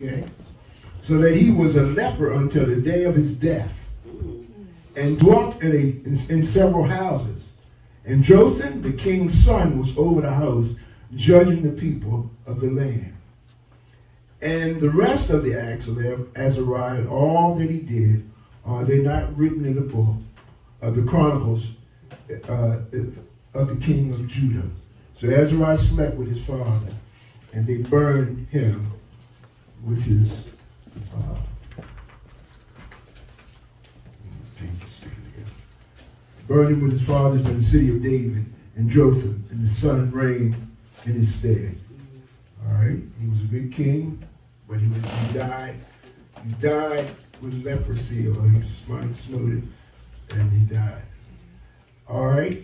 Okay? So that he was a leper until the day of his death, and dwelt in, a, in, in several houses. And Jotham, the king's son, was over the house, judging the people of the land. And the rest of the acts of Azariah all that he did, are they not written in the book of the Chronicles uh, of the king of Judah? So Azariah slept with his father, and they burned him with is uh, him with his fathers in the city of David, and Jotham, and his son reigned in his stead. All right, he was a good king, but he, was, he died. He died with leprosy, or he was smoted, and he died. All right.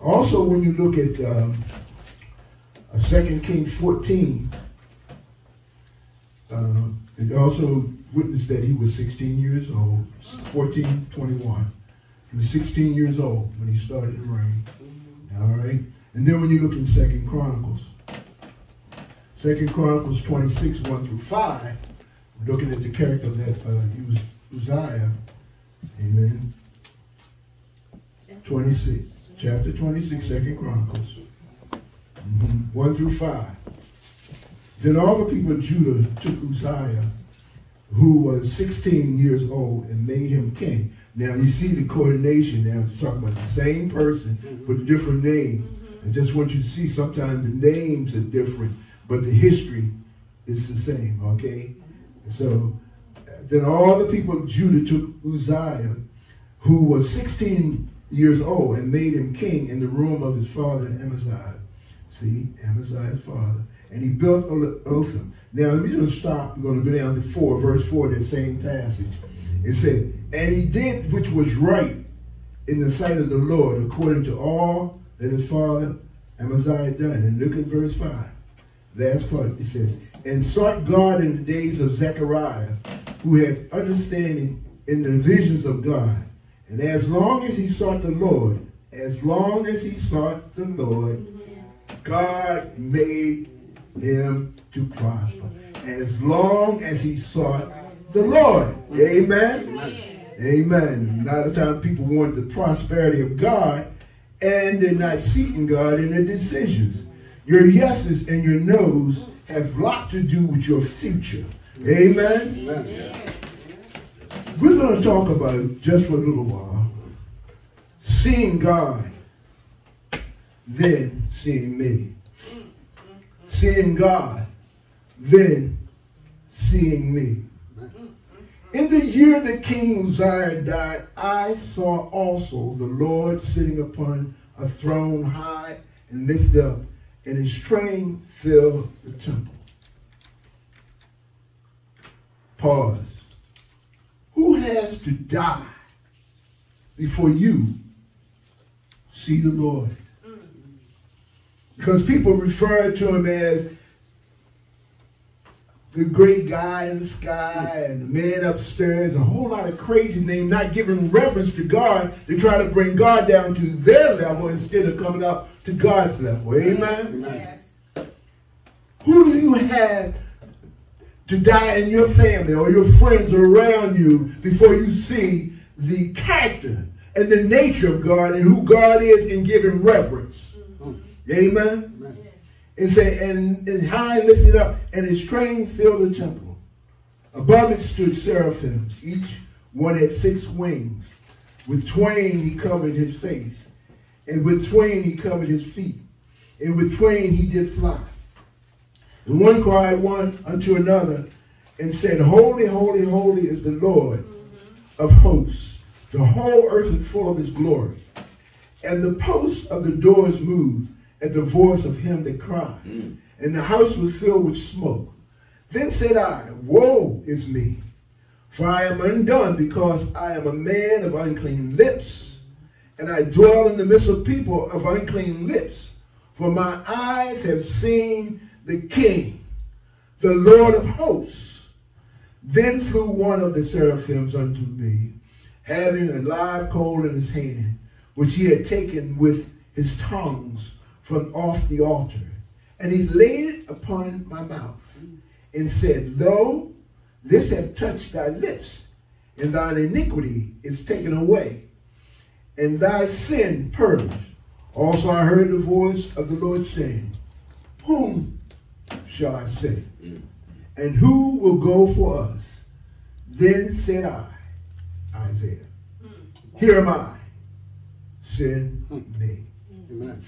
Also, when you look at um, 2 Kings 14, um, it also witnessed that he was 16 years old, 14, 21. He was 16 years old when he started to reign. All right? And then when you look in Second Chronicles, Second Chronicles 26, 1 through 5, looking at the character that uh, Uzziah, amen, 26, chapter 26, Second Chronicles, mm -hmm, 1 through 5. Then all the people of Judah took Uzziah, who was 16 years old, and made him king. Now you see the coordination now. It's talking about the same person with a different name. I just want you to see sometimes the names are different, but the history is the same, okay? So then all the people of Judah took Uzziah, who was 16 years old, and made him king in the room of his father Amaziah. See, Amaziah's father. And he built Otham. Now, we're going to stop. We're going to go down to 4, verse 4, that same passage. It said, And he did which was right in the sight of the Lord, according to all that his father Amaziah done. And look at verse 5. Last part, it says, And sought God in the days of Zechariah, who had understanding in the visions of God. And as long as he sought the Lord, as long as he sought the Lord, God made him to prosper. As long as he sought the Lord. Amen. Amen. A lot of times people want the prosperity of God and they're not seeking God in their decisions. Your yeses and your nos have a lot to do with your future. Amen. Amen. We're going to talk about just for a little while seeing God, then seeing me. Seeing God, then seeing me. In the year that King Uzziah died, I saw also the Lord sitting upon a throne high and lifted up, and his train filled the temple. Pause. Who has to die before you see the Lord? Because people refer to him as the great guy in the sky and the man upstairs, a whole lot of crazy names, not giving reverence to God to try to bring God down to their level instead of coming up to God's level. Amen? Yes. Who do you have to die in your family or your friends around you before you see the character and the nature of God and who God is in giving reverence? Mm -hmm. Amen? and say, and, and high lifted up, and his train filled the temple. Above it stood seraphims, each one had six wings. With twain he covered his face, and with twain he covered his feet, and with twain he did fly. And one cried one unto another, and said, Holy, holy, holy is the Lord of hosts. The whole earth is full of his glory. And the posts of the doors moved, at the voice of him that cried, mm. and the house was filled with smoke. Then said I, Woe is me, for I am undone, because I am a man of unclean lips, and I dwell in the midst of people of unclean lips. For my eyes have seen the King, the Lord of hosts. Then flew one of the seraphims unto me, having a live coal in his hand, which he had taken with his tongues from off the altar. And he laid it upon my mouth and said, Lo, this hath touched thy lips, and thine iniquity is taken away, and thy sin purged. Also I heard the voice of the Lord saying, Whom shall I send? Mm. And who will go for us? Then said I, Isaiah, mm. Here am I, send me. Amen.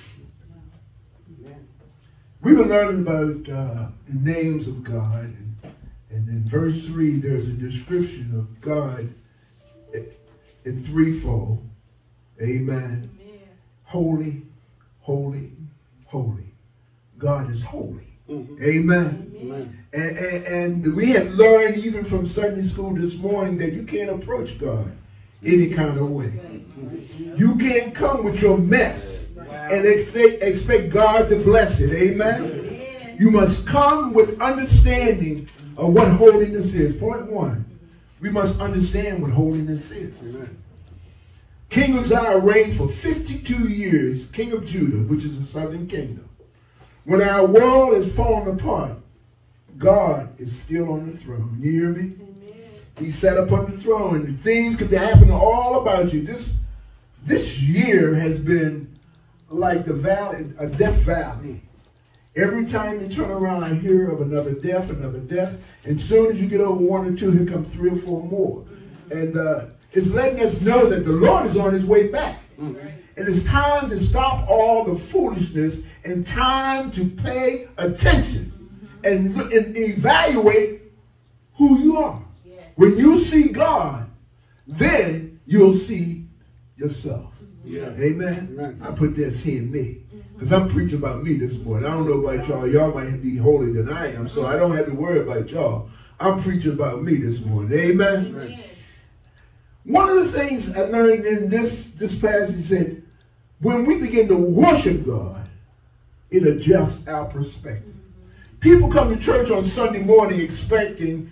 We've been learning about uh, the names of God. And, and in verse 3, there's a description of God in threefold. Amen. Amen. Holy, holy, holy. God is holy. Mm-hmm. Amen. Amen. And, and, and, we have learned even from Sunday school this morning that you can't approach God any kind of way. Mm-hmm. You can't come with your mess and expect, expect God to bless it. Amen? Amen. You must come with understanding of what holiness is. Point one, we must understand what holiness is. Amen. King Uzziah reigned for 52 years, king of Judah, which is the southern kingdom. When our world is falling apart, God is still on the throne. You hear me? Amen. He sat upon the throne. And things could be happening all about you. This, this year has been like the valley, a death valley. Every time you turn around, I hear of another death, another death. And soon as you get over one or two, here come three or four more. And uh, it's letting us know that the Lord is on his way back. Mm-hmm. And it's time to stop all the foolishness and time to pay attention and, and evaluate who you are. Yes. When you see God, then you'll see yourself. Yeah. Amen. Amen. I put that seeing me. Mm-hmm. Because I'm preaching about me this morning. I don't know about y'all. Y'all might be holier than I am, so I don't have to worry about y'all. I'm preaching about me this morning. Amen. Amen. One of the things I learned in this, this passage said, when we begin to worship God, it adjusts our perspective. Mm-hmm. People come to church on Sunday morning expecting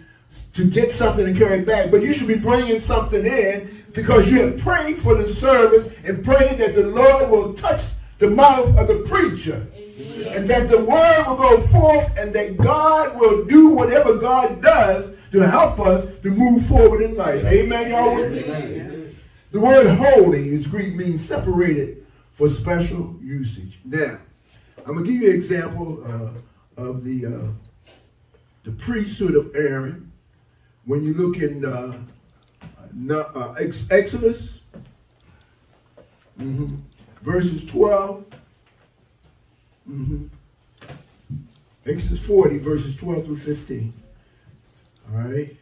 to get something and carry it back, but you should be bringing something in because you have prayed for the service and prayed that the Lord will touch the mouth of the preacher. Amen. And that the word will go forth and that God will do whatever God does to help us to move forward in life. Amen, y'all with me? The word holy is Greek means separated for special usage. Now, I'm going to give you an example uh, of the, uh, the priesthood of Aaron. When you look in uh, uh, Exodus, mm-hmm, verses 12. Mm-hmm. Exodus 40, verses 12 through 15. All right.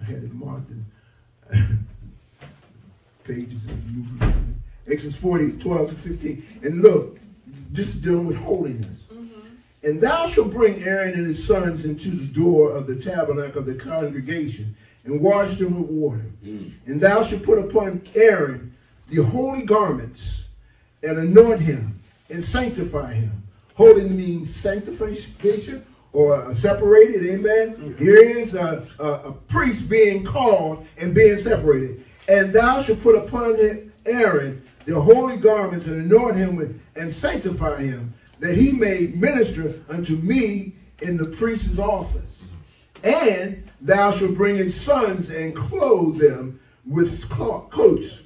I had it marked in pages of New Exodus 40, 12 to 15. And look, this is dealing with holiness. And thou shalt bring Aaron and his sons into the door of the tabernacle of the congregation, and wash them with water. Mm. And thou shalt put upon Aaron the holy garments, and anoint him, and sanctify him. Holy means sanctification or separated, amen? Mm. Here is a, a, a priest being called and being separated. And thou shalt put upon Aaron the holy garments, and anoint him with, and sanctify him that he may minister unto me in the priest's office. And thou shalt bring his sons and clothe them with coats.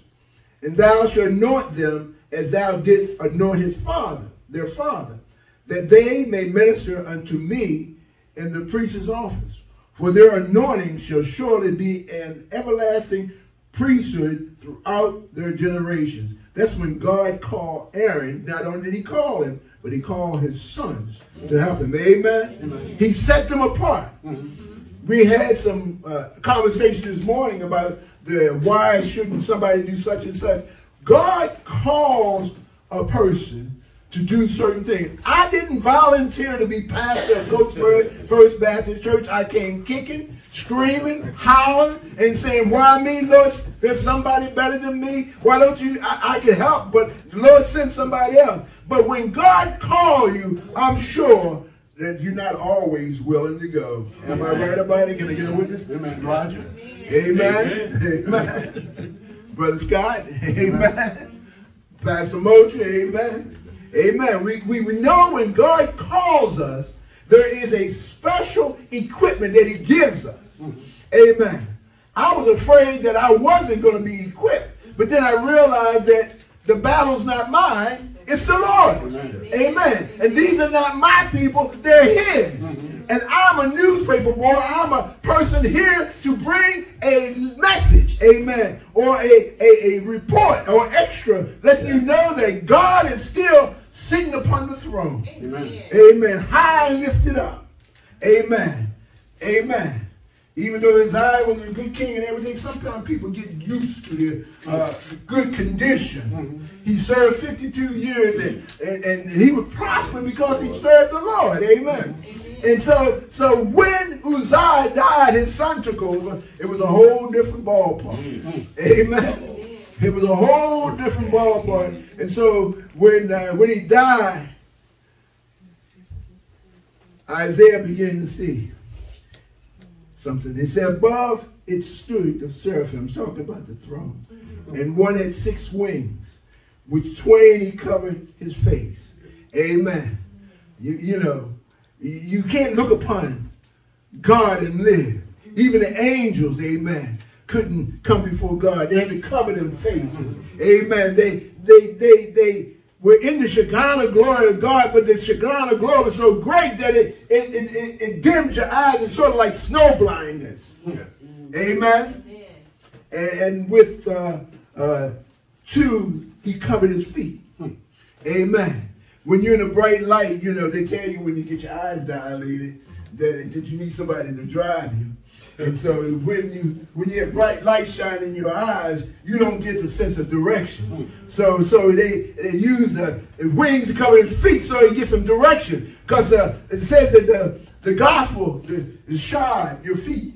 And thou shalt anoint them as thou didst anoint his father, their father, that they may minister unto me in the priest's office. For their anointing shall surely be an everlasting priesthood throughout their generations. That's when God called Aaron. Not only did he call him, but he called his sons to help him. Amen? Amen. He set them apart. Mm-hmm. We had some uh, conversation this morning about the why shouldn't somebody do such and such. God calls a person to do certain things. I didn't volunteer to be pastor of Cokesbury First Baptist Church. I came kicking, screaming, howling, and saying, why me, Lord? There's somebody better than me. Why don't you? I, I can help, but the Lord sent somebody else. But when God calls you, I'm sure that you're not always willing to go. Am I right about it? Can I get a witness? Amen. Roger? Amen. Amen. amen. Brother Scott? Amen. Pastor Mocha? Amen. Amen. We, we, we know when God calls us there is a special equipment that he gives us. Amen. I was afraid that I wasn't going to be equipped. But then I realized that the battle's not mine, it's the Lord. Amen. Amen. And these are not my people, they're his. Mm-hmm. And I'm a newspaper boy. I'm a person here to bring a message, amen, or a, a, a report or extra, letting you know that God is still sitting upon the throne. Amen. Amen. High and lifted up. Amen. Amen. Even though Uzziah was a good king and everything, sometimes people get used to the uh, good condition. Mm-hmm. He served 52 years and, and, and, he was prosperous because he served the Lord. Amen. Amen. And so, so when Uzziah died, his son took over. It was a whole different ballpark. Mm-hmm. Amen. It was a whole different ballpark. And so when uh, when he died, Isaiah began to see something. It said, above it stood the seraphim, talking about the throne. Mm-hmm. And one had six wings, which twain he covered his face. Amen. You, you know, you can't look upon God and live. Even the angels, amen, couldn't come before God. They had to cover their faces. Mm-hmm. Amen. They they they they we're in the Shekinah glory of God, but the Shekinah glory is so great that it, it, it, it dims your eyes. It's sort of like snow blindness. Yes. Amen. Amen. And, and, with uh, uh, two, he covered his feet. Hmm. Amen. When you're in a bright light, you know, they tell you when you get your eyes dilated that, that you need somebody to drive you. And so when you when you have bright light shining in your eyes, you don't get the sense of direction. So so they, they use uh, wings to cover his feet so he gets some direction. Because uh, it says that the, the gospel is shod your feet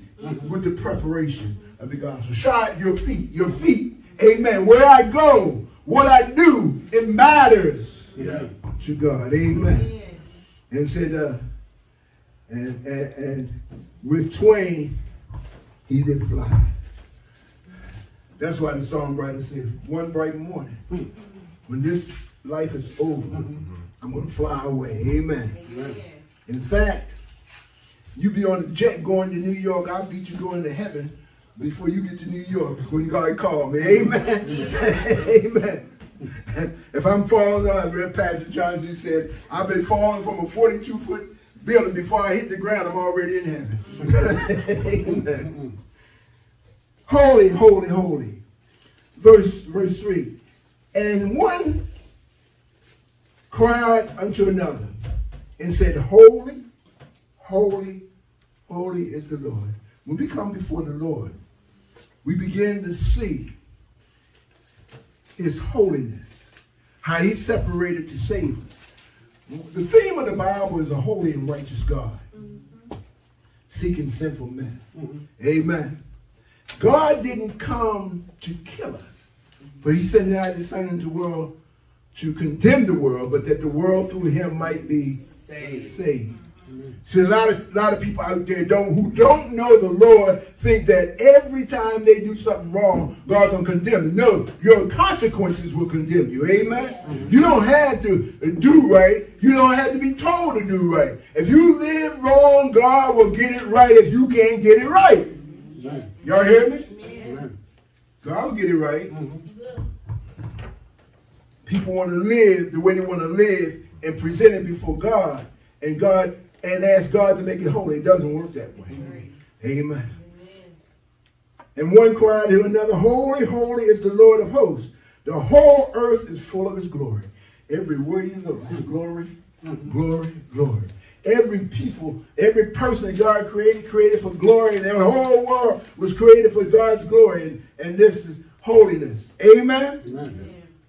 with the preparation of the gospel. Shod your feet, your feet. Amen. Where I go, what I do, it matters yeah. to God. Amen. And said, uh, and, and, and with twain he did fly. That's why the songwriter said, one bright morning, hmm. when this life is over, mm-hmm. I'm going to fly away. Amen. Amen. In fact, you be on a jet going to New York, I'll beat you going to heaven before you get to New York when God called me. Amen. Amen. If I'm falling, I read Pastor Johnson said, I've been falling from a 42 foot building before I hit the ground, I'm already in heaven. holy, holy, holy. Verse, verse 3. And one cried unto another and said, Holy, holy, holy is the Lord. When we come before the Lord, we begin to see his holiness, how he separated to save us. The theme of the Bible is a holy and righteous God mm-hmm. seeking sinful men. Mm-hmm. Amen. God didn't come to kill us, but he sent out his son into the world to condemn the world, but that the world through him might be saved. saved. See, a lot of a lot of people out there don't who don't know the Lord think that every time they do something wrong, God's gonna condemn them. No, your consequences will condemn you. Amen. Mm-hmm. You don't have to do right. You don't have to be told to do right. If you live wrong, God will get it right. If you can't get it right, y'all hear me? Amen. God will get it right. Mm-hmm. People want to live the way they want to live and present it before God, and God and ask God to make it holy. It doesn't work that way. Amen. Amen. And one cried to another, Holy, holy is the Lord of hosts. The whole earth is full of his glory. Everywhere you look, his glory, glory, glory. Every people, every person that God created, created for glory, and the whole world was created for God's glory. And, and this is holiness. Amen?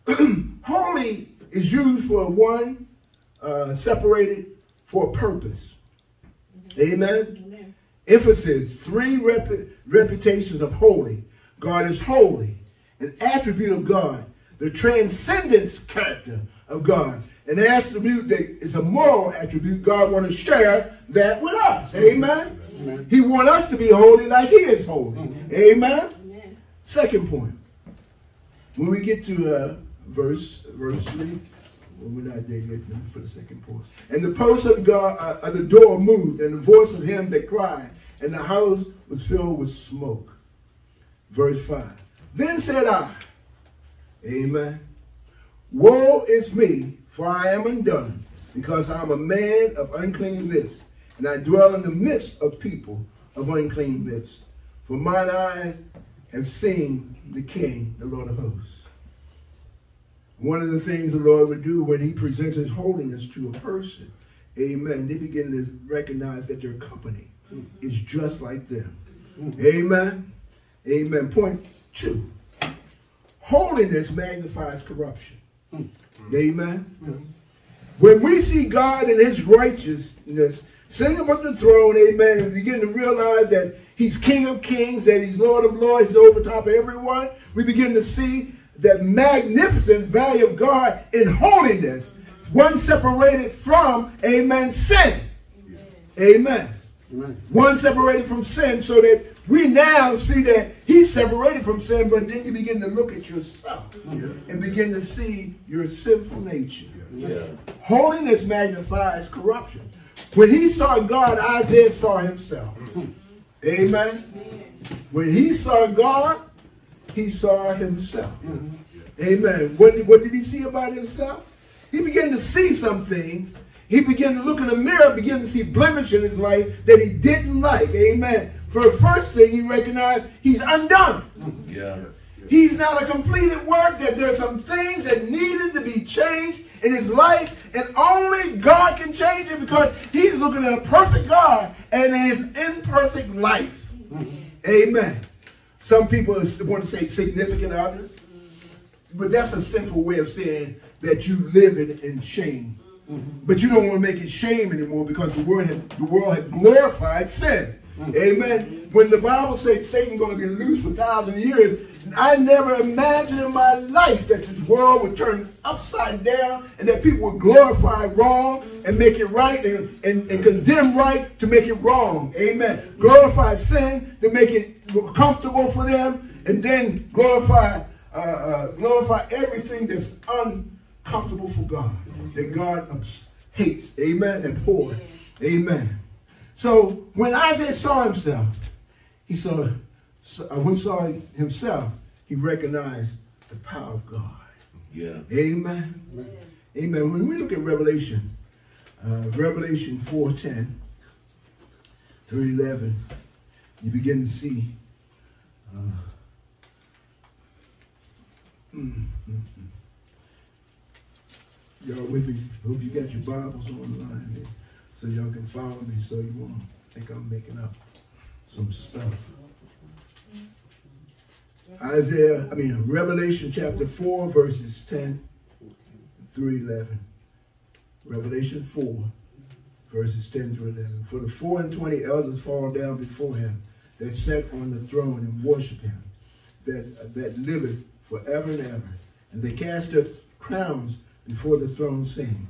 Amen. Holy is used for one uh, separated for a purpose. Mm-hmm. Amen? Amen. Emphasis, three rep reputations of holy. God is holy, an attribute of God, the transcendence character of God, an attribute that is a moral attribute. God want to share that with us. Mm-hmm. Amen? Amen. He want us to be holy like he is holy. Amen? Amen? Amen. Second point. When we get to uh, verse, verse 3, Well, we're not there yet for the second part. And the post of, God, uh, of the door moved, and the voice of him that cried, and the house was filled with smoke. Verse 5. Then said I, Amen. Woe is me, for I am undone, because I am a man of unclean lips, and I dwell in the midst of people of unclean lips. For mine eyes have seen the King, the Lord of hosts. One of the things the Lord would do when he presents his holiness to a person, amen, they begin to recognize that their company is just like them. Amen. Amen. Point two. Holiness magnifies corruption. Amen. When we see God in his righteousness, sitting upon the throne, amen, and begin to realize that he's King of kings, that he's Lord of lords, he's over top of everyone, we begin to see the magnificent value of God in holiness, one separated from, amen, sin. Amen. amen. One separated from sin so that we now see that he's separated from sin, but then you begin to look at yourself yeah. and begin to see your sinful nature. Yeah. Holiness magnifies corruption. When he saw God, Isaiah saw himself. Mm-hmm. Amen. When he saw God, he saw himself. Mm-hmm. Amen. What did, what did he see about himself? He began to see some things. He began to look in the mirror, began to see blemish in his life that he didn't like. Amen. For the first thing, he recognized he's undone. Mm-hmm. Yeah. He's not a completed work, that there's some things that needed to be changed in his life, and only God can change it because he's looking at a perfect God and his imperfect life. Mm-hmm. Amen. Some people want to say significant others, but that's a sinful way of saying that you live in, in shame. Mm-hmm. But you don't want to make it shame anymore because the world had, the world had glorified sin. Mm-hmm. Amen. When the Bible says Satan's going to be loose for a thousand years, I never imagined in my life that this world would turn upside down and that people would glorify wrong and make it right and, and, and condemn right to make it wrong. Amen. Glorify sin to make it comfortable for them, and then glorify uh, uh, glorify everything that's uncomfortable for God, that God hates. Amen. And poor. Amen. So when Isaiah saw himself, he saw when he saw himself, he recognized the power of God. Yeah. Amen. Amen. Amen. When we look at Revelation, uh, Revelation 4.10 through 11, you begin to see uh, mm, mm, mm. Y'all with me? Hope you got your Bibles online so y'all can follow me so you won't think I'm making up some stuff. Isaiah, I mean, Revelation chapter 4, verses 10 through 11. Revelation 4, verses 10 through 11. For the four and twenty elders fall down before him that sat on the throne and worship him, that, that liveth forever and ever. And they cast their crowns before the throne, saying,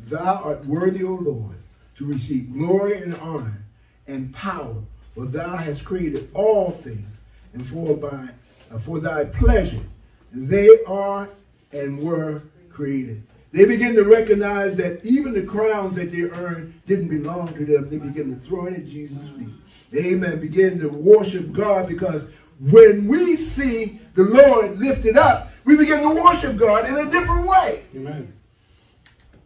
Thou art worthy, O Lord, to receive glory and honor and power, for thou hast created all things, and for by for thy pleasure they are and were created. They begin to recognize that even the crowns that they earned didn't belong to them. They begin to throw it at Jesus' feet amen, begin to worship God because when we see the Lord lifted up, we begin to worship God in a different way. Amen.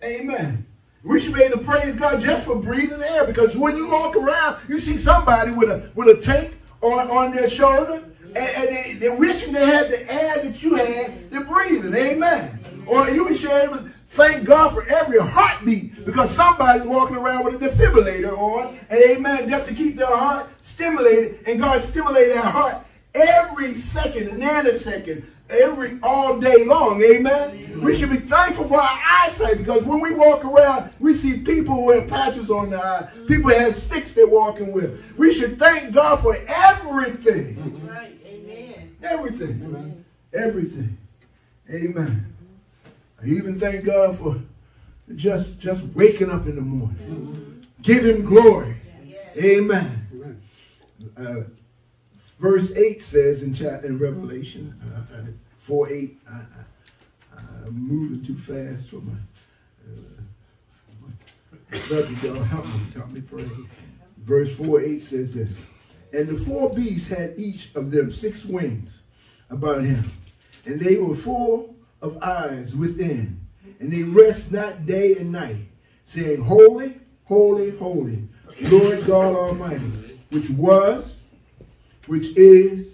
Amen. We should be able to praise God just for breathing air because when you walk around, you see somebody with a with a tank on, on their shoulder and, they, they're wishing they had the air that you had, they're breathing. Amen. Or you be able Thank God for every heartbeat because somebody's walking around with a defibrillator on, amen, just to keep their heart stimulated. And God stimulated their heart every second, nanosecond, every all day long. Amen? amen. We should be thankful for our eyesight because when we walk around, we see people who have patches on their eye. People have sticks they're walking with. We should thank God for everything. That's right. Amen. Everything. Amen. Everything. Amen. I even thank God for just, just waking up in the morning. Mm-hmm. Give him glory. Yes. Amen. Amen. Uh, verse 8 says in, chapter, in Revelation uh, uh 4 8, I, am moving too fast for my, Love you, God. Help me. Help me pray. Verse 4 8 says this. And the four beasts had each of them six wings about him, and they were full of eyes within, and they rest not day and night, saying, Holy, holy, holy, Lord God Almighty, which was, which is,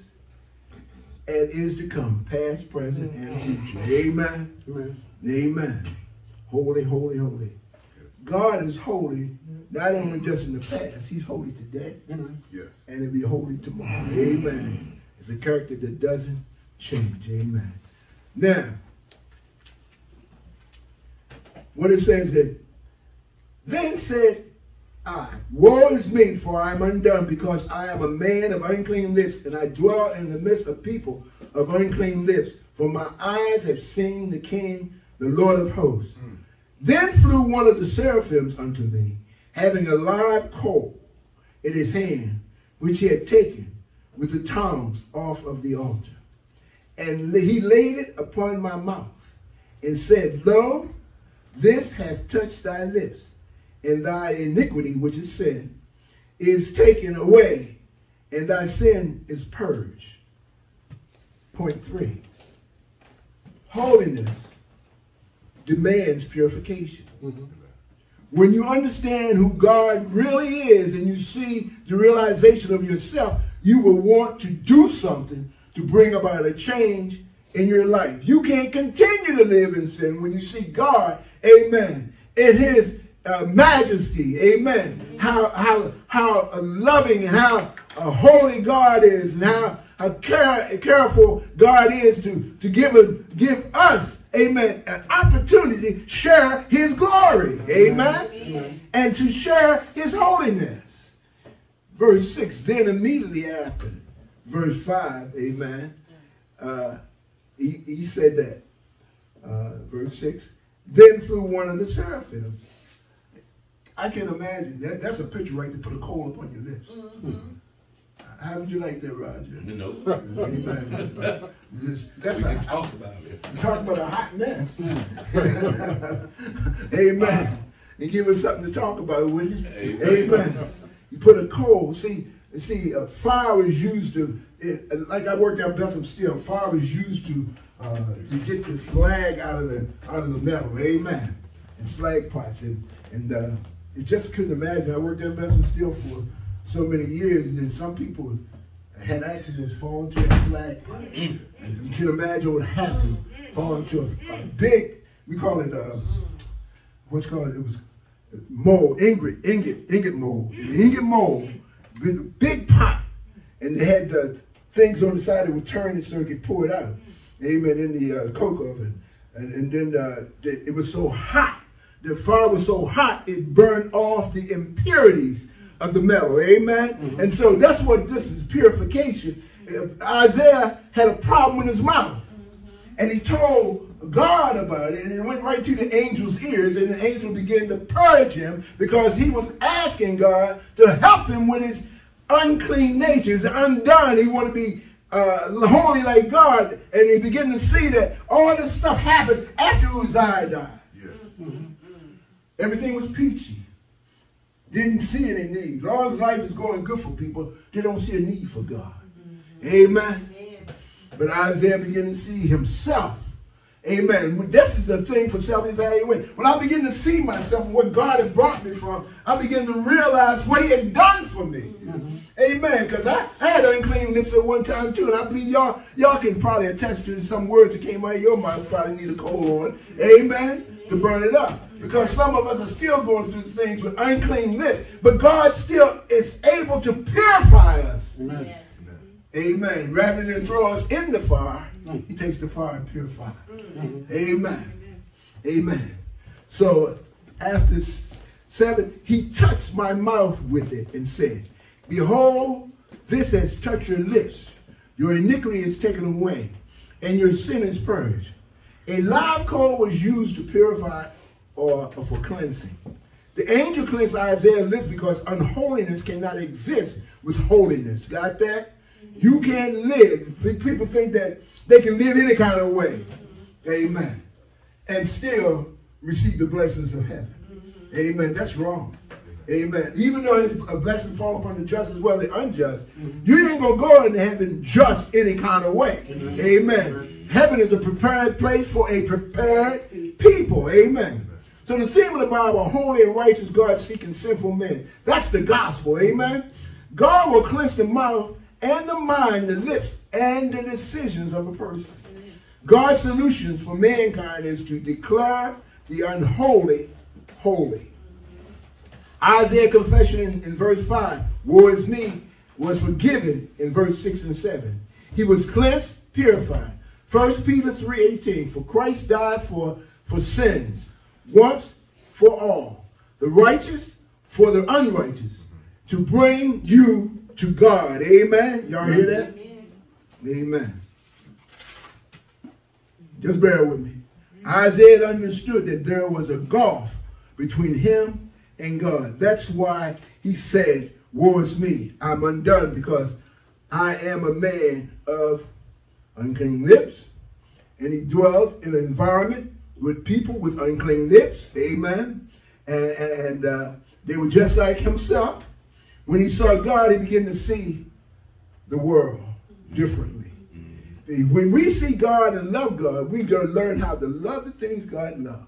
and is to come, past, present, and future. Amen. Amen. Amen. Holy, holy, holy. God is holy, not only just in the past, he's holy today. Amen. Yes. And he'll be holy tomorrow. Amen. It's a character that doesn't change. Amen. Now, what it says that, then said I, woe is me, for I am undone, because I am a man of unclean lips, and I dwell in the midst of people of unclean lips. For my eyes have seen the King, the Lord of hosts. Mm. Then flew one of the seraphims unto me, having a live coal in his hand, which he had taken with the tongs off of the altar. And he laid it upon my mouth, and said, Lo, this hath touched thy lips, and thy iniquity, which is sin, is taken away, and thy sin is purged. Point three. Holiness demands purification. Mm -hmm. When you understand who God really is and you see the realization of yourself, you will want to do something to bring about a change in your life. You can't continue to live in sin when you see God, amen, in his uh, majesty, amen. How, how, how loving and how uh, holy God is and how, how care, careful God is to, to give, a, give us amen, an opportunity to share his glory, amen, amen, and to share his holiness. Verse 6, then immediately after, verse 5, amen, uh, he, he said that, uh, verse 6, then flew one of the seraphims. I can imagine, that, that's a picture right to put a coal upon your lips. Mm -hmm. How would you like that, Roger? No. Amen. that's we can a, talk about it. Talk about a hot mess. Amen. And give us something to talk about, would you? Amen. Amen. You put a coal. See, see, uh, fire is used to, it, like I worked out Bethlehem Steel. Fire is used to uh, to get the slag out of the out of the metal. Amen. And slag pots and and uh, you just couldn't imagine. I worked at Bethlehem Steel for so many years, and then some people had accidents, fall into a slag. You can imagine what happened. Fall into a, a big, we call it, uh, what's called it? It was mold, ingot, ingot, ingot mold. The ingot mold with a big pot, and they had the things on the side that would turn it so it could pour it out. Amen. In the uh, coke oven, and, and then uh, it was so hot. The fire was so hot it burned off the impurities of the metal. Amen? Mm -hmm. And so that's what this is purification. Isaiah had a problem with his mouth. And he told God about it, and it went right to the angel's ears, and the angel began to purge him because he was asking God to help him with his unclean nature. He's undone. He wanted to be uh, holy like God, and he began to see that all this stuff happened after Uzziah died. Yeah. Mm -hmm. Everything was peachy didn't see any need. As long as life is going good for people, they don't see a need for God. Mm -hmm. Amen. Amen. But Isaiah began to see himself. Amen. This is a thing for self-evaluation. When I begin to see myself and what God had brought me from, I begin to realize what he had done for me. Mm -hmm. Amen. Because I, I had unclean lips at one time too. And I believe y'all y'all can probably attest to some words that came out of your mouth probably need a coal on. Amen. To burn it up because some of us are still going through things with unclean lips. But God still is able to purify us. Amen. Yes. Amen. Rather than throw us in the fire, mm. he takes the fire and purifies. Mm. Amen. Amen. So after seven, he touched my mouth with it and said, Behold, this has touched your lips. Your iniquity is taken away, and your sin is purged. A live coal was used to purify or, or for cleansing. The angel cleansed Isaiah's lips because unholiness cannot exist with holiness. Got that? You can't live. People think that they can live any kind of way. Amen. And still receive the blessings of heaven. Mm-hmm. Amen. That's wrong. Amen. Even though a blessing fall upon the just as well as the unjust, mm-hmm. you ain't gonna go into heaven just any kind of way. Mm-hmm. Amen. Heaven is a prepared place for a prepared people. Amen. So the theme of the Bible, holy and righteous God seeking sinful men. That's the gospel. Amen. God will cleanse the mouth and the mind, the lips, and the decisions of a person. God's solution for mankind is to declare the unholy holy. Isaiah confession in, in verse 5, woe is me, was forgiven in verse 6 and 7. He was cleansed, purified. 1 Peter 3.18, for Christ died for, for sins, once for all, the righteous for the unrighteous, to bring you to God. Amen. Y'all hear that? Amen. Just bear with me. Isaiah understood that there was a gulf between him and God. That's why he said, Woe is me, I'm undone because I am a man of unclean lips. And he dwells in an environment with people with unclean lips. Amen. And, and uh, they were just like himself. When he saw God, he began to see the world differently. When we see God and love God, we got to learn how to love the things God loves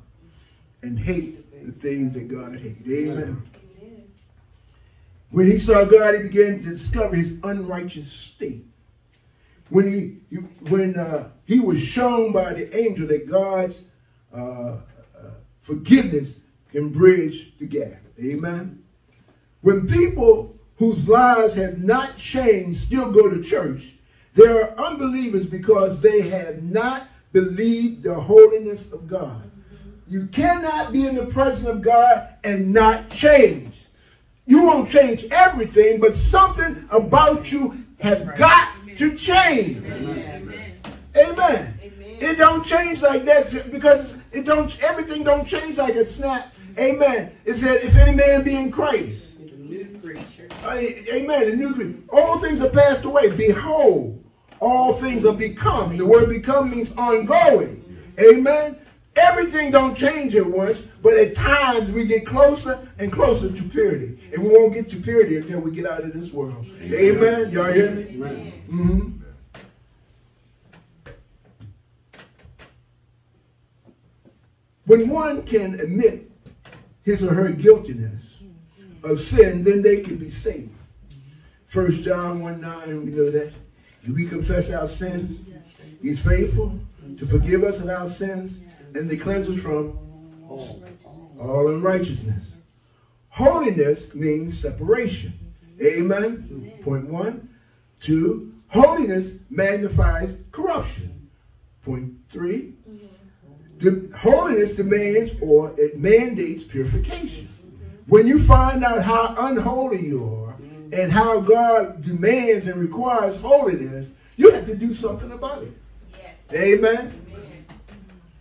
and hate the things that God hates. Amen. When he saw God, he began to discover his unrighteous state. When he, when uh, he was shown by the angel that God's uh, uh, forgiveness can bridge the gap. Amen. When people whose lives have not changed still go to church, they are unbelievers because they have not believed the holiness of God. You cannot be in the presence of God and not change. You won't change everything, but something about you has got Amen. to change. Amen. Amen. Amen. It don't change like that because it don't everything don't change like a snap. Amen. It said, if any man be in Christ. New creature. Uh, amen. A new creature. All things are passed away. Behold, all things are become. The word become means ongoing. Amen. Everything don't change at once, but at times we get closer and closer to purity. And we won't get to purity until we get out of this world. Amen. Y'all hear me? Mm-hmm. When one can admit his or her guiltiness of sin, then they can be saved. First John 1 9, we know that. If we confess our sins, he's faithful to forgive us of our sins and to cleanse us from all unrighteousness. Holiness means separation. Amen. Point one. Two, holiness magnifies corruption. Point three, holiness demands or it mandates purification. When you find out how unholy you are, and how God demands and requires holiness, you have to do something about it. Yes. Amen. Amen.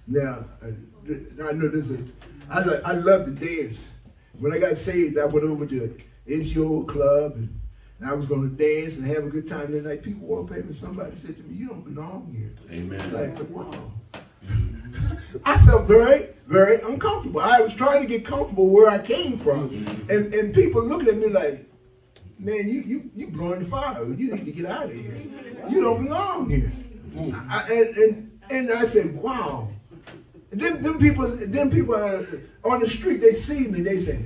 Now, uh, I know this is, I, lo I love to dance. When I got saved, I went over to NCO club and, and I was going to dance and have a good time that night. People walked past me. Somebody said to me, "You don't belong here." Amen. Like, wow. I felt very, very uncomfortable. I was trying to get comfortable where I came from, mm -hmm. and and people looking at me like, man, you you you blowing the fire. You need to get out of here. You don't belong here. I, and, and and I said, wow. Them, them people, them people uh, on the street, they see me, they say,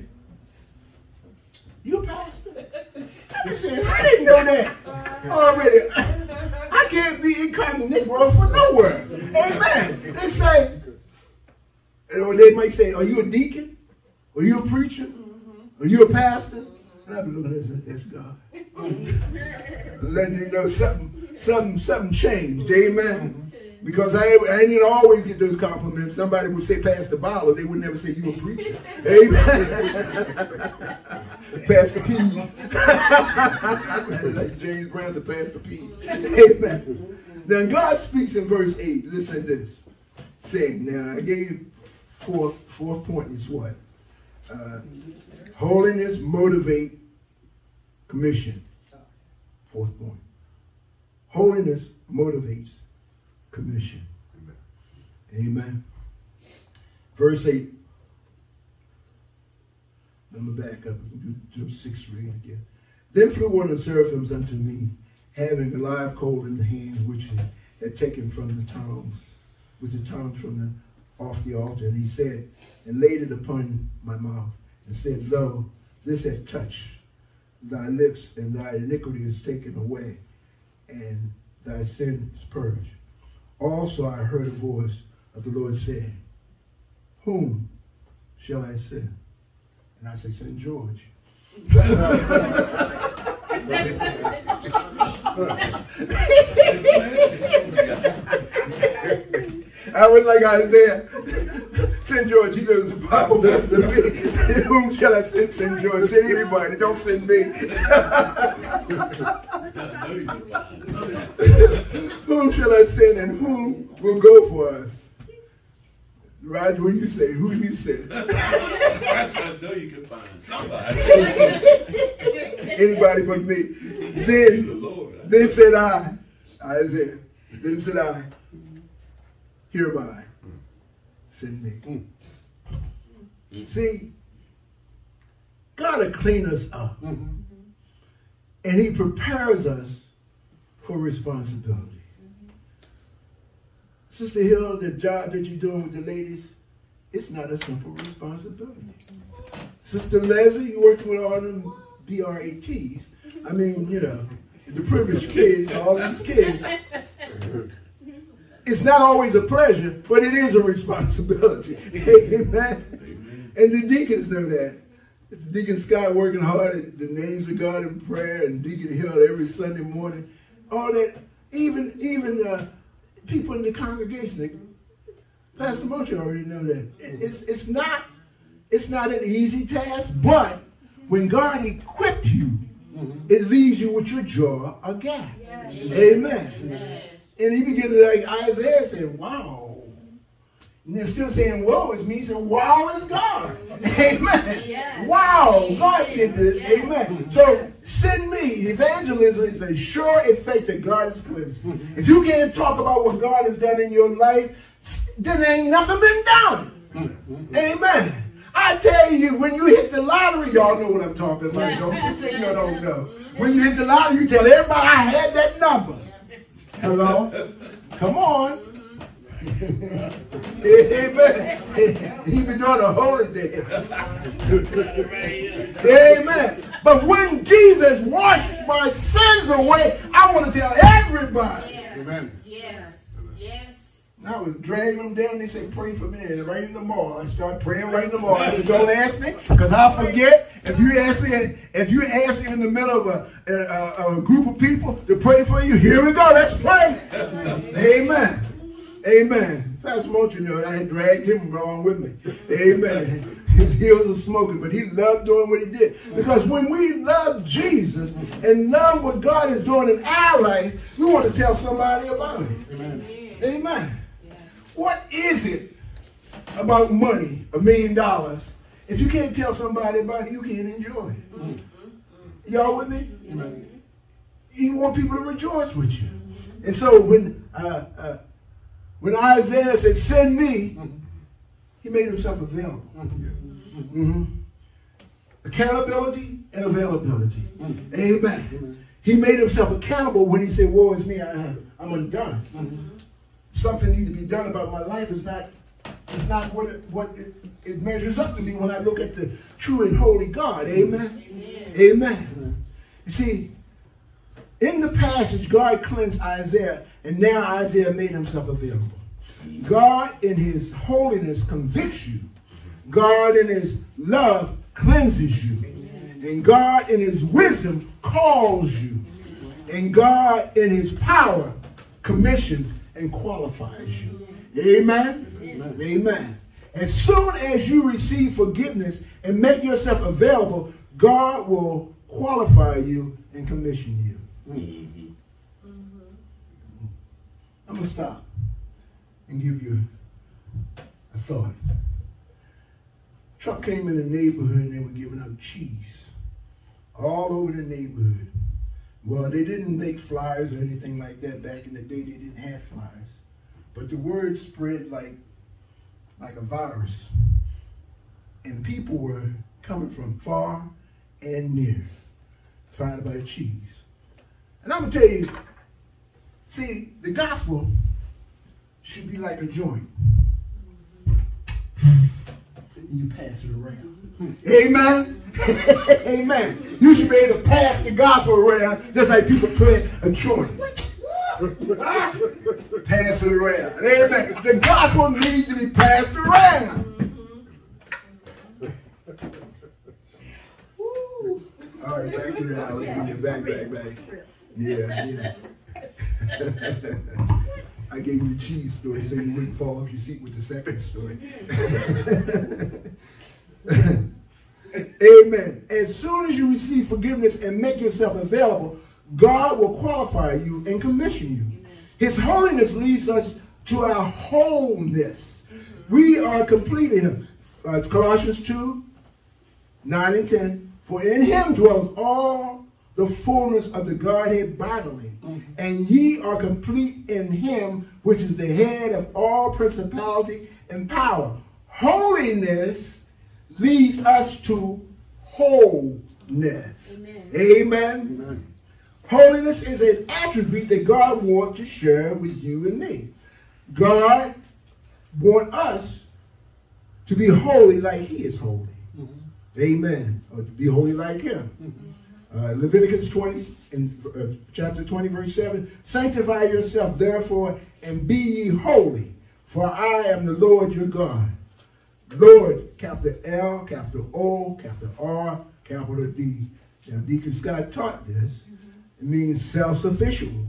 you a pastor? I said, I didn't know that already. I can't be Negro for nowhere. Amen. They say, or they might say, are you a deacon? Are you a preacher? Mm-hmm. Are you a pastor? I be looking at that's God. Mm-hmm. Letting you know something, something, something changed. Amen. Mm-hmm. Because I, I didn't always get those compliments. Somebody would say, Pastor Bowler. They would never say, you a preacher. Amen. Pastor Pease. like James Brown said, Pastor Pease. Amen. Now, God speaks in verse 8. Listen to this. Saying, now, I gave fourth, fourth point is what? Uh, Holiness motivate commission. Fourth point. Holiness motivates commission. Amen. Verse 8 I'm going to back up and do, do six read again. Then flew one of the seraphims unto me, having a live coal in the hand, which he had taken from the tongs, with the tongs from the off the altar. And he said, and laid it upon my mouth, and said, Lo, this hath touched thy lips, and thy iniquity is taken away, and thy sin is purged. Also I heard a voice of the Lord saying, Whom shall I send? And I said, Send George. I was like Isaiah. Send George, he knows the Bible better than me. Whom shall I send? Send George. Send anybody. Don't send me. whom shall I send and whom will go for us? Roger, what do you say? Who do you send? I know you can find somebody. Anybody but me. Then, The Lord. then said I, Isaiah, then said I, here am I, send me. Mm. Mm. See, God will clean us up. Mm-hmm. And he prepares us for responsibility. Mm-hmm. Sister Hill, the job that you're doing with the ladies, it's not a simple responsibility. Mm-hmm. Sister Leslie, you working with all them BRATs. I mean, you know, the privileged kids, all these kids. It's not always a pleasure, but it is a responsibility. Amen. And the deacons know that. Deacon Scott working hard at the names of God in prayer, and Deacon Hill every Sunday morning. All that, even even uh, people in the congregation. Pastor Mochi already know that. It's it's not it's not an easy task, but when God equipped you, it leaves you with your jaw agape. Amen. And he began to like Isaiah said, wow. And they're still saying, woe is me. He said, wow is God. Amen. Yes. Wow, God did this. Amen. So send me. Evangelism is a sure effect that God is pleased. Mm-hmm. If you can't talk about what God has done in your life, then ain't nothing been done. Mm-hmm. Amen. I tell you, when you hit the lottery, y'all know what I'm talking about. Don't pretend you don't know. Mm-hmm. When you hit the lottery, you tell everybody I had that number. Hello? Come on. Amen. He been doing a holy day. Amen. But when Jesus washed my sins away, I want to tell everybody. Amen. Yes. Yes. I was dragging them down. They said, pray for me. And right in the mall. I start praying right in the mall. I said, don't ask me, because I'll forget. If you ask me, if you ask me in the middle of a, a, a group of people to pray for you, here we go. Let's pray. Amen. Amen. Pastor Moultrie, you know, I dragged him along with me. Amen. His heels are smoking, but he loved doing what he did. Because when we love Jesus and love what God is doing in our life, we want to tell somebody about it. Amen. Amen. What is it about money, a million dollars? If you can't tell somebody about it, you can't enjoy it. Y'all with me? You want people to rejoice with you. And so when uh, uh, when Isaiah said, "Send me," he made himself available. Mhm. Accountability and availability. Amen. He made himself accountable when he said, "Woe is me, I have, I'm undone." Something needs to be done about my life. Is not it's not what it, what it, it measures up to me when I look at the true and holy God. Amen. Amen. You see, in the passage, God cleansed Isaiah, and now Isaiah made himself available. God, in his holiness, convicts you. God, in his love, cleanses you. And God, in his wisdom, calls you. And God, in his power, commissions and qualifies you. Amen? Amen. As soon as you receive forgiveness and make yourself available, God will qualify you and commission you. I'm going to stop and give you a thought. Truck came in the neighborhood and they were giving out cheese all over the neighborhood. Well, they didn't make flyers or anything like that back in the day. They didn't have flyers. But the word spread like, like a virus. And people were coming from far and near. Find by the cheese. And I'm going to tell you, see, the gospel should be like a joint. And you pass it around. Amen. Amen. You should be able to pass the gospel around just like people play a joint. pass it around. Amen. The gospel needs to be passed around. All right, back to the hallelujah. Back, back, back. Yeah, yeah. I gave you the cheese story so you wouldn't fall off your seat with the second story. Amen. As soon as you receive forgiveness and make yourself available, God will qualify you and commission you. His holiness leads us to our wholeness. We are complete in Him. Uh, Colossians 2 9 and 10. For in Him dwells all the fullness of the Godhead bodily. Mm-hmm. And ye are complete in him, which is the head of all principality and power. Holiness leads us to wholeness. Amen. Amen. Amen. Holiness is an attribute that God wants to share with you and me. God wants us to be holy like he is holy. Mm-hmm. Amen. Or to be holy like him. Mm-hmm. Uh, Leviticus 20, in uh, chapter 20, verse 7, Sanctify yourself, therefore, and be ye holy, for I am the Lord your God. Lord, capital L, capital O, capital R, capital D. Now, Deacon Scott taught this. It means self-sufficient.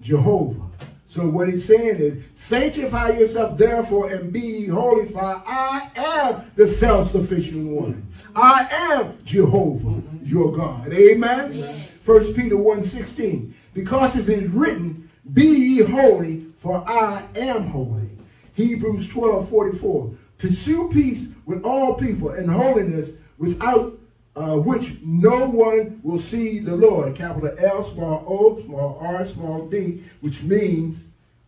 Jehovah. So what he's saying is, sanctify yourself therefore and be holy, for I am the self-sufficient one. I am Jehovah, your God. Amen? First Peter 1.16, because it is written, be ye holy, for I am holy. Hebrews 12.44, pursue peace with all people and holiness without uh, which no one will see the Lord. Capital L, small o, small r, small d, which means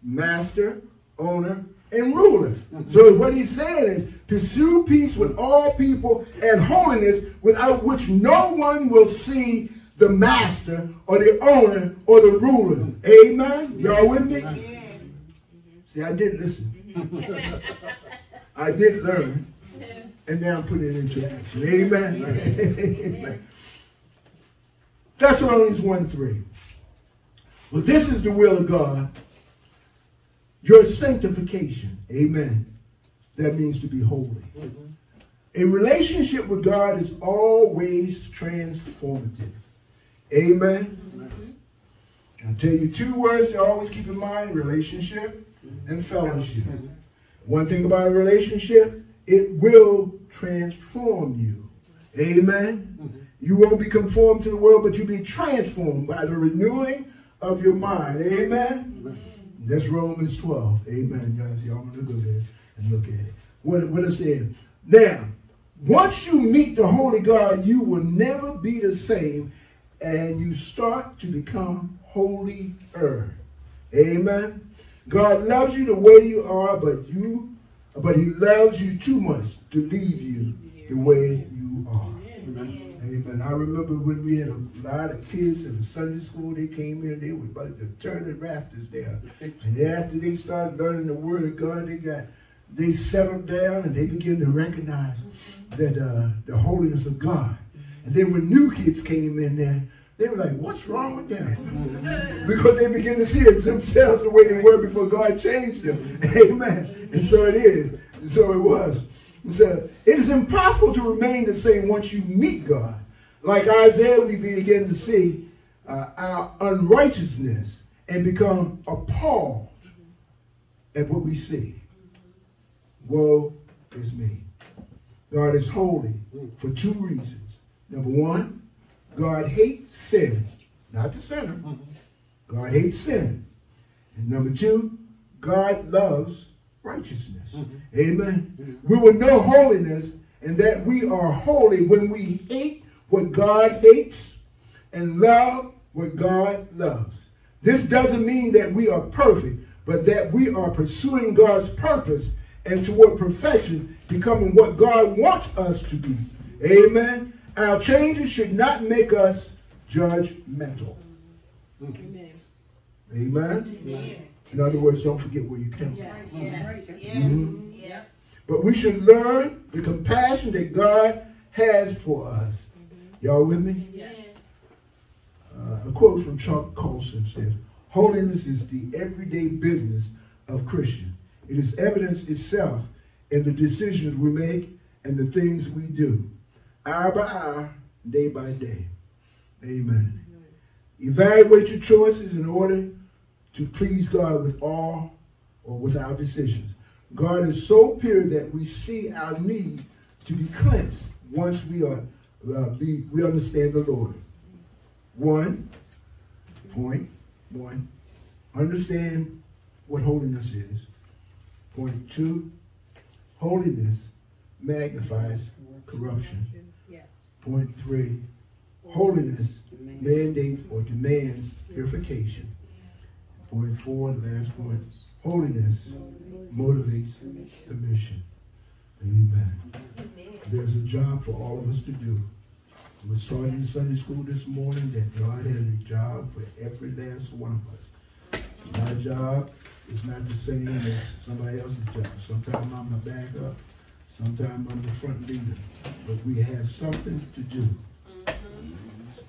master, owner, and ruler. Mm-hmm. So what he's saying is pursue peace with all people and holiness without which no one will see the master or the owner or the ruler. Amen? Y'all with me? See, I did listen. I did learn. And now I'm putting it into action. Amen. Amen. Thessalonians 1 3. Well, this is the will of God your sanctification. Amen. That means to be holy. Mm-hmm. A relationship with God is always transformative. Amen. Mm-hmm. I'll tell you two words to always keep in mind relationship and fellowship. Mm-hmm. One thing about a relationship, it will transform you. Amen. Mm-hmm. You won't be conformed to the world, but you'll be transformed by the renewing of your mind. Amen. That's Romans 12. Amen. Y'all, y'all want to go there and look at it. What, what it said. Now, once you meet the Holy God, you will never be the same, and you start to become holier. Amen. God loves you the way you are, but you but he loves you too much to leave you the way you are. Amen. Amen. I remember when we had a lot of kids in the Sunday school, they came in, they were about to turn the rafters down. And after they started learning the word of God, they got they settled down and they began to recognize that uh, the holiness of God. And then when new kids came in there, they were like, what's wrong with them? Because they begin to see it themselves the way they were before God changed them. Amen. And so it is. And so it was. So it is impossible to remain the same once you meet God. Like Isaiah, we begin to see uh, our unrighteousness and become appalled at what we see. Woe is me. God is holy for two reasons. Number one, God hates sin, not the sinner. God hates sin. And number two, God loves righteousness. Mm-hmm. Amen. Mm-hmm. We will know holiness and that we are holy when we hate what God hates and love what God loves. This doesn't mean that we are perfect, but that we are pursuing God's purpose and toward perfection, becoming what God wants us to be. Amen. Our changes should not make us judgmental. Amen. Amen. Amen. In other words, don't forget where you came from. Yes, yes, Mhm. yes. But we should learn the compassion that God has for us. Y'all with me? Yes. Uh, a quote from Chuck Colson says, Holiness is the everyday business of Christian. It is evidence itself in the decisions we make and the things we do, hour by hour, day by day. Amen. Evaluate your choices in order to please God with all or with our decisions. God is so pure that we see our need to be cleansed once we are uh, be, we understand the Lord. One point one, understand what holiness is. Point two, holiness magnifies corruption. Point Three, holiness mandates or demands purification. Point four, the last point, holiness motivates the mission. Amen. There's a job for all of us to do. We're starting in Sunday school this morning that God has a job for every last one of us. My job is not the same as somebody else's job. Sometimes I'm the backup, sometimes I'm the front leader. But we have something to do.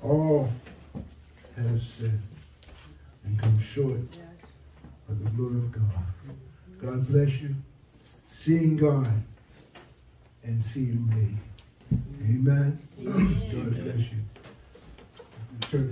All have sinned and come short of the glory of God. God bless you. Seeing God and seeing me. Amen. God bless you. Turn